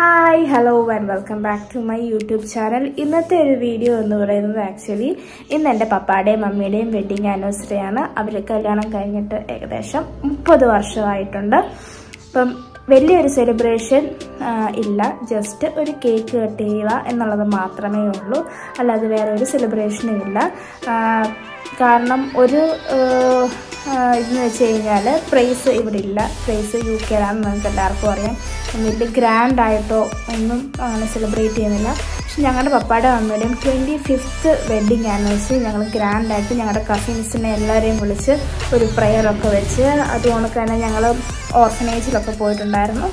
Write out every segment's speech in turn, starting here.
Hi hello and welcome back to my YouTube channel ഇന്നത്തെ ഒരു video എന്ന് പറയുന്നത് ആക്ച്വലി ഇന്ന് എന്റെ പപ്പായുടെയും മമ്മിയുടെയും വെഡിങ് ആനിവേഴ്സറി ആണ്. അവർ കല്യാണം കഴിഞ്ഞിട്ട് ഏകദേശം മുപ്പത് വർഷമായിട്ടുണ്ട്. അപ്പം വലിയൊരു സെലിബ്രേഷൻ ഇല്ല. ജസ്റ്റ് ഒരു കേക്ക് കട്ട് ചെയ്യുക എന്നുള്ളത് മാത്രമേ ഉള്ളൂ. അല്ലാതെ വേറെ ഒരു സെലിബ്രേഷനും ഇല്ല. കാരണം ഒരു ഇതെന്ന് വെച്ച് കഴിഞ്ഞാൽ പ്രൈസ് ഇവിടെ ഇല്ല പ്രൈസ് യു കെയിലാണെന്ന് നമുക്ക് എല്ലാവർക്കും അറിയാം. വലിയ ഗ്രാൻഡ് ആയിട്ടോ ഒന്നും അങ്ങനെ സെലിബ്രേറ്റ് ചെയ്യുന്നില്ല. പക്ഷെ ഞങ്ങളുടെ പപ്പായുടെ മമ്മിയുടെയും ട്വന്റി ഫിഫ്ത്ത് വെഡ്ഡിങ് ആനിവേഴ്സറി ഞങ്ങൾ ഗ്രാൻഡായിട്ട് ഞങ്ങളുടെ കസിൻസിനെ എല്ലാവരെയും വിളിച്ച് ഒരു പ്രെയറൊക്കെ വെച്ച് അതുകൊണ്ട് തന്നെ ഞങ്ങൾ ഓർഫനേജിലൊക്കെ പോയിട്ടുണ്ടായിരുന്നു.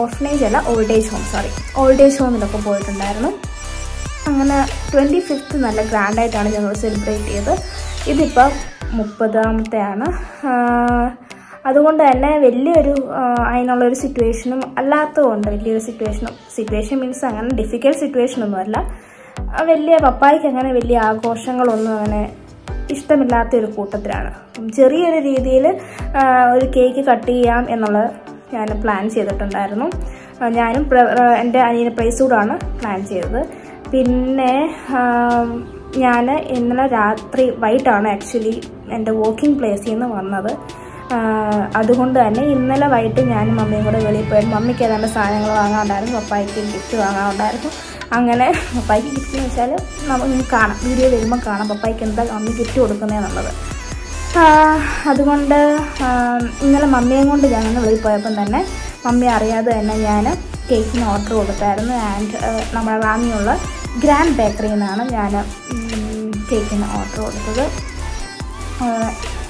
ഓർഫനേജ് അല്ല old age home sorry old age ഹോമിലൊക്കെ പോയിട്ടുണ്ടായിരുന്നു. അങ്ങനെ ട്വന്റി ഫിഫ്ത്ത് നല്ല ഗ്രാൻഡായിട്ടാണ് ഞങ്ങൾ സെലിബ്രേറ്റ് ചെയ്തത്. ഇതിപ്പം മുപ്പതാമത്തെയാണ്. അതുകൊണ്ട് തന്നെ വലിയൊരു അതിനുള്ളൊരു സിറ്റുവേഷനും അല്ലാത്തതുകൊണ്ട് വലിയൊരു സിറ്റുവേഷനും സിറ്റുവേഷൻ മീൻസ് അങ്ങനെ ഡിഫിക്കൽട്ട് സിറ്റുവേഷനൊന്നുമല്ല വലിയ പപ്പായ്ക്ക് അങ്ങനെ വലിയ ആഘോഷങ്ങളൊന്നും അങ്ങനെ ഇഷ്ടമില്ലാത്ത ഒരു കൂട്ടത്തിലാണ്. ചെറിയൊരു രീതിയിൽ ഒരു കേക്ക് കട്ട് ചെയ്യാം എന്നുള്ള ഞാൻ പ്ലാൻ ചെയ്തിട്ടുണ്ടായിരുന്നു. ഞാനും എന്റെ അനിയന് പ്രൈസൂടാണ് പ്ലാൻ ചെയ്തത്. പിന്നെ ഞാൻ ഇന്നലെ രാത്രി വൈകിട്ടാണ് ആക്ച്വലി എന്റെ വർക്കിംഗ് പ്ലേസിൽ നിന്ന് വന്നത്. അതുകൊണ്ട് തന്നെ ഇന്നലെ വൈകിട്ട് ഞാനും മമ്മിയും കൂടെ വെളിയിൽ പോയി. മമ്മിക്ക് ഏതാണ്ട് സാധനങ്ങൾ വാങ്ങാനുണ്ടായിരുന്നു. പപ്പായ്ക്ക് ഗിഫ്റ്റ് വാങ്ങാനുണ്ടായിരുന്നു. അങ്ങനെ പപ്പായ്ക്ക് ഗിഫ്റ്റ് എന്ന് വെച്ചാൽ നമുക്ക് കാണാം. വീഡിയോ വരുമ്പോൾ കാണാം. പപ്പായ്ക്ക് എന്താ മമ്മി ഗിഫ്റ്റ് കൊടുക്കുന്നതെന്നുള്ളത് അതുകൊണ്ട് ഇന്നലെ മമ്മിയും കൊണ്ട് ഞാൻ വെളിയിൽ പോയപ്പം തന്നെ മമ്മി അറിയാതെ തന്നെ ഞാൻ കേക്കിന് ഓർഡർ കൊടുത്തായിരുന്നു. ആൻഡ് നമ്മുടെ റാമിയുള്ള ഗ്രാൻഡ് ബേക്കറിയിൽ നിന്നാണ് ഞാൻ കേക്കിന് ഓർഡർ കൊടുത്തത്.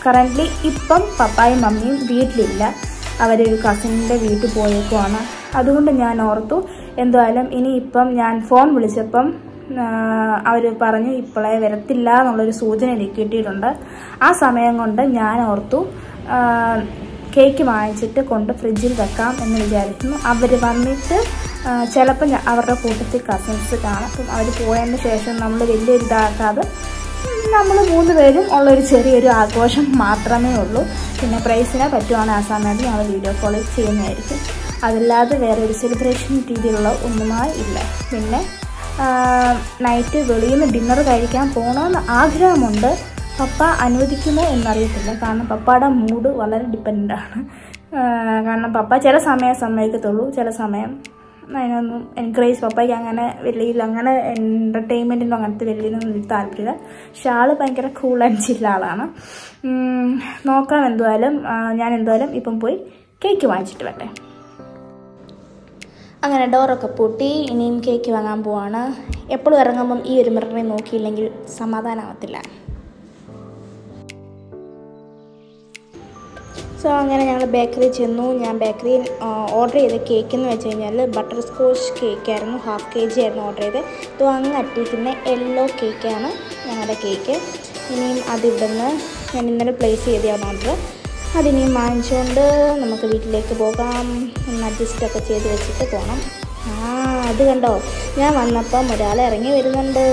കറന്റ്ലി ഇപ്പം പപ്പായും മമ്മിയും വീട്ടിലില്ല. അവരൊരു കസിന്റെ വീട്ടിൽ പോയേക്കുവാണ്. അതുകൊണ്ട് ഞാൻ ഓർത്തു എന്തായാലും ഇനി ഇപ്പം ഞാൻ ഫോൺ വിളിച്ചപ്പം അവർ പറഞ്ഞു ഇപ്പോഴേ വരത്തില്ല എന്നുള്ളൊരു സൂചന എനിക്ക് കിട്ടിയിട്ടുണ്ട്. ആ സമയം കൊണ്ട് ഞാൻ ഓർത്തു കേക്ക് വാങ്ങിച്ചിട്ട് കൊണ്ട് ഫ്രിഡ്ജിൽ വെക്കാം എന്ന് വിചാരിക്കുന്നു. അവർ വന്നിട്ട് ചിലപ്പോൾ അവരുടെ കൂട്ടത്തിൽ കസിൻസ് കാണും. അപ്പം അവർ പോയതിന് ശേഷം നമ്മൾ വലിയൊരു ഇതാക്കാതെ നമ്മൾ മൂന്ന് പേരും ഉള്ളൊരു ചെറിയൊരു ആഘോഷം മാത്രമേ ഉള്ളൂ. പിന്നെ പ്രൈസിനെ പറ്റുവാണ് ആ സമയത്ത് ഞങ്ങൾ വീഡിയോ കോൾ ചെയ്യുന്നതായിരിക്കും. അതല്ലാതെ വേറെ ഒരു സെലിബ്രേഷൻ രീതിയിലുള്ള ഒന്നുമായി ഇല്ല. പിന്നെ നൈറ്റ് വെളിയിൽ നിന്ന് ഡിന്നർ കഴിക്കാൻ പോകണമെന്ന് ആഗ്രഹമുണ്ട്. പപ്പ അനുവദിക്കുമോ എന്നറിയത്തില്ല. കാരണം പപ്പയുടെ മൂഡ് വളരെ ഡിപ്പെൻഡ് ആണ്. കാരണം പപ്പ ചില സമയം സമ്മതിക്കത്തുള്ളൂ ചില സമയം അതിനൊന്നും എൻകറേജ് പപ്പയ്ക്ക് അങ്ങനെ വലിയ അങ്ങനെ എന്റർടൈൻമെന്റിനും അങ്ങനത്തെ വലിയൊന്നും താല്പര്യമില്ല. പക്ഷെ ആൾ ഭയങ്കര കൂൾ ആൻഡ് ചില്ല ആളാണ്. നോക്കാം എന്തായാലും. ഞാൻ എന്തായാലും ഇപ്പം പോയി കേക്ക് വാങ്ങിച്ചിട്ട് വരട്ടെ. അങ്ങനെ ഡോറൊക്കെ പൂട്ടി ഇനിയും കേക്ക് വാങ്ങാൻ പോവാണ്. എപ്പോഴും ഇറങ്ങുമ്പം ഈ ഒരു മിററിനെ നോക്കിയില്ലെങ്കിൽ സമാധാനമാവത്തില്ല സോ അങ്ങനെ ഞങ്ങൾ ബേക്കറി ചെന്നു. ഞാൻ ബേക്കറിയിൽ ഓർഡർ ചെയ്ത കേക്ക് എന്ന് വെച്ച് കഴിഞ്ഞാൽ ബട്ടർ സ്കോച്ച് കേക്ക് ആയിരുന്നു. ഹാഫ് കെ ജി ആയിരുന്നു ഓർഡർ ചെയ്ത്. ഇത് അങ്ങ് അറ്റിക്കുന്ന യെല്ലോ കേക്കാണ് ഞങ്ങളുടെ കേക്ക് ഇനിയും അതിവിടുന്ന് ഞാൻ ഇന്നലെ പ്ലേസ് ചെയ്തതാണ് ഓർഡർ അതിനിയും വാങ്ങിച്ചുകൊണ്ട് നമുക്ക് വീട്ടിലേക്ക് പോകാം. ഒന്ന് അഡ്ജസ്റ്റൊക്കെ ചെയ്ത് വെച്ചിട്ട് പോകണം ആ അത് കണ്ടോ? ഞാൻ വന്നപ്പം ഒരാൾ ഇറങ്ങി വരുന്നുണ്ട്.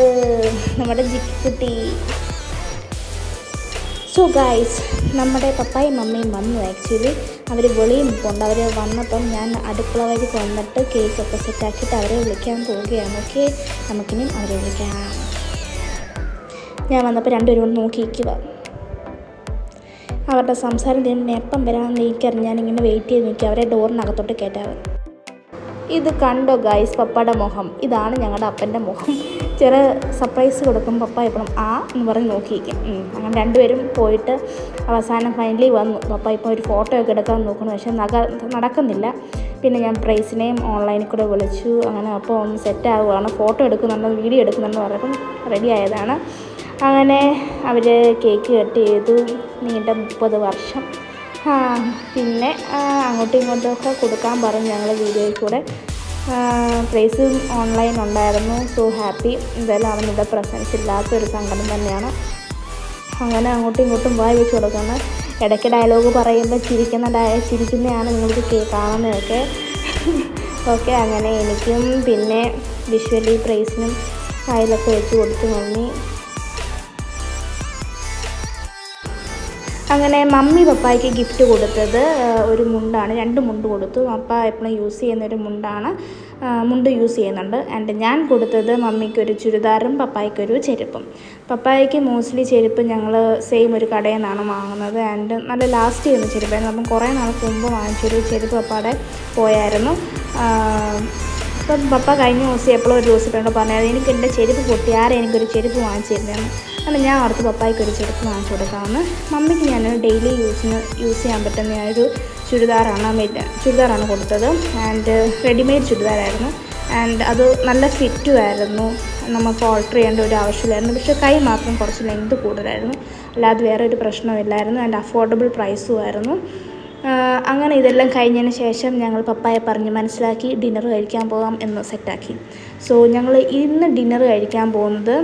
നമ്മുടെ ജിക്കുട്ടി. സോ ഗായ്സ് നമ്മുടെ പപ്പായും മമ്മിയും വന്നു ആക്ച്വലി അവർ വെളിയിൽ പോകുന്നുണ്ട് അവർ വന്നപ്പം ഞാൻ അടുക്കള വഴി വന്നിട്ട് കേക്കൊക്കെ സെറ്റാക്കിയിട്ട് അവരെ വിളിക്കാൻ പോവുകയാണ്. ഓക്കെ നമുക്കിനി അവരെ വിളിക്കാം. ഞാൻ വന്നപ്പോൾ രണ്ടുപേരും കൂടെ നോക്കിയിരിക്കുക അവരുടെ സംസാരം തീരുമ്പോൾ എപ്പം വരാമെന്ന് എനിക്കറിഞ്ഞാൽ ഞാനിങ്ങനെ വെയിറ്റ് ചെയ്ത് നിൽക്കുക. അവരെ ഡോറിനകത്തോട്ട് കയറ്റാറ് ഇത് കണ്ടോ ഗായ്സ് പപ്പയുടെ മുഖം. ഇതാണ് ഞങ്ങളുടെ അപ്പന്റെ മുഖം. ചെറിയ സർപ്രൈസ് കൊടുക്കും. പപ്പ എപ്പോഴും ആ എന്ന് പറഞ്ഞ് നോക്കിയിരിക്കും. അങ്ങനെ രണ്ടുപേരും പോയിട്ട് അവസാനം ഫൈനലി വന്നു. പപ്പ ഇപ്പോൾ ഒരു ഫോട്ടോ ഒക്കെ എടുക്കാൻ നോക്കണം പക്ഷേ നക നടക്കുന്നില്ല. പിന്നെ ഞാൻ പ്രൈസിനെയും ഓൺലൈനിൽ കൂടെ വിളിച്ചു. അങ്ങനെ അപ്പോൾ ഒന്ന് സെറ്റ് ആവുകയാണ്. ഫോട്ടോ എടുക്കുന്നുണ്ട് വീഡിയോ എടുക്കുന്നുണ്ട് പറഞ്ഞപ്പം റെഡി ആയതാണ്. അങ്ങനെ അവർ കേക്ക് കട്ട് ചെയ്തു. നീണ്ട മുപ്പത് വർഷം. പിന്നെ അങ്ങോട്ടും ഇങ്ങോട്ടും ഒക്കെ കൊടുക്കാൻ പറഞ്ഞു ഞങ്ങൾ വീഡിയോയിൽ കൂടെ. പ്രൈസ് ഓൺലൈൻ ഉണ്ടായിരുന്നു. സോ ഹാപ്പി എന്തായാലും അവനിവിടെ പ്രസൻസ് ഇല്ലാത്തൊരു സങ്കടം തന്നെയാണ്. അങ്ങനെ അങ്ങോട്ടും ഇങ്ങോട്ടും വായി വെച്ച് കൊടുക്കുന്നു. ഇടയ്ക്ക് ഡയലോഗ് പറയുമ്പോൾ ചിരിക്കുന്ന ഡയ ചിരിക്കുന്നതാണ് നിങ്ങൾക്ക് കേൾക്കാവുന്നതൊക്കെ ഓക്കെ അങ്ങനെ എനിക്കും പിന്നെ വിഷ്വലി പ്രൈസിനും അതിലൊക്കെ വെച്ച് കൊടുത്തു മമ്മി അങ്ങനെ മമ്മി പപ്പായ്ക്ക് ഗിഫ്റ്റ് കൊടുത്തത് ഒരു മുണ്ടാണ്. രണ്ട് മുണ്ട് കൊടുത്തു. പപ്പ എപ്പോഴും യൂസ് ചെയ്യുന്ന ഒരു മുണ്ടാണ് മുണ്ട് യൂസ് ചെയ്യുന്നുണ്ട്. ആൻഡ് ഞാൻ കൊടുത്തത് മമ്മിക്ക് ഒരു ചുരിദാറും പപ്പായ്ക്കൊരു ചെരുപ്പും. പപ്പായ്ക്ക് മോസ്റ്റ്ലി ചെരുപ്പ് ഞങ്ങൾ സെയിം ഒരു കടയിൽ നിന്നാണ് വാങ്ങുന്നത്. ആൻഡ് നല്ല ലാസ്റ്റ് ചെയ്യുന്ന ചെരുപ്പായിരുന്നു. അപ്പം കുറേ നാൾക്ക് മുമ്പ് വാങ്ങിച്ചൊരു ചെരുപ്പ് പപ്പയുടെ പോയായിരുന്നു. അപ്പം പപ്പ കഴിഞ്ഞ ദിവസം എപ്പോഴും ഒരു ദിവസം എന്നോട് പറഞ്ഞത് എനിക്ക് എന്റെ ചെരുപ്പ് പൊട്ടി ആരെ എനിക്കൊരു ചെരുപ്പ് വാങ്ങിച്ചു തരുന്നതെന്ന് അങ്ങനെ ഞാൻ ഓർത്ത് പപ്പായ്ക്ക് ഒരു ചെരുപ്പ് വാങ്ങിച്ചു കൊടുക്കാമെന്ന്. മമ്മിക്ക് ഞാൻ ഡെയിലി യൂസിന് യൂസ് ചെയ്യാൻ പറ്റുന്ന ഒരു ചുരിദാറാണ് ചുരിദാറാണ് കൊടുത്തത്. And readymade ചുരിദാറായിരുന്നു. ആൻഡ് അത് നല്ല ഫിറ്റും ആയിരുന്നു നമുക്ക് ഓൾട്ടർ ചെയ്യേണ്ട ഒരു ആവശ്യമില്ലായിരുന്നു. പക്ഷേ കൈ മാത്രം കുറച്ച് ലെങ്ത് കൂടുതലായിരുന്നു. അല്ലാതെ വേറെ ഒരു പ്രശ്നമില്ലായിരുന്നു ആൻഡ് അഫോർഡബിൾ പ്രൈസും ആയിരുന്നു. അങ്ങനെ ഇതെല്ലാം കഴിഞ്ഞതിന് ശേഷം ഞങ്ങൾ പപ്പായെ പറഞ്ഞ് മനസ്സിലാക്കി ഡിന്നർ കഴിക്കാൻ പോകാം എന്ന് സെറ്റാക്കി സോ ഞങ്ങൾ ഇന്ന് ഡിന്നർ കഴിക്കാൻ പോകുന്നത്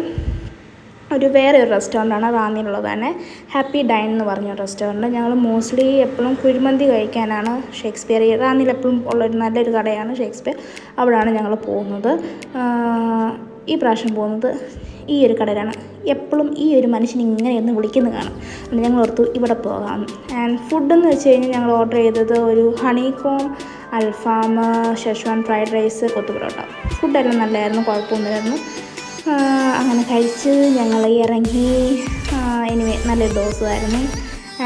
ഒരു വേറെ ഒരു റെസ്റ്റോറന്റാണ് റാന്നിയിലുള്ളത് തന്നെ ഹാപ്പി ഡൈൻ എന്ന് പറഞ്ഞ റെസ്റ്റോറന്റ് ഞങ്ങൾ മോസ്റ്റ്ലി എപ്പോഴും കുഴിമന്തി കഴിക്കാനാണ് ഷേക്സ്പിയർ റാന്നിയിൽ എപ്പോഴും ഉള്ളൊരു നല്ലൊരു കടയാണ് ഷേക്സ്പിയർ. അവിടെയാണ് ഞങ്ങൾ പോകുന്നത്. ഈ പ്രാവശ്യം പോകുന്നത് ഈ ഒരു കടയിലാണ് എപ്പോഴും ഈ ഒരു മനുഷ്യൻ ഇങ്ങനെയൊന്ന് വിളിക്കുന്നത് കാണാം. അതുകൊണ്ട് ഞങ്ങൾ ഓർത്തു ഇവിടെ പോകാം. ആൻഡ് ഫുഡെന്ന് വെച്ച് കഴിഞ്ഞാൽ ഞങ്ങൾ ഓർഡർ ചെയ്തത് ഒരു ഹണികോം അൽഫാം schezwan fried rice kothu parotta ഫുഡെല്ലാം നല്ലതായിരുന്നു കുഴപ്പമൊന്നുമില്ലായിരുന്നു. അങ്ങനെ കഴിച്ച് ഞങ്ങൾ ഇറങ്ങി. എനിവേ നല്ലൊരു ദിവസമായിരുന്നു.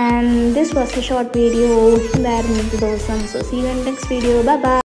And this was a short video ഇതായിരുന്നു ഇന്നത്തെ ദിവസം. So see next video bye bye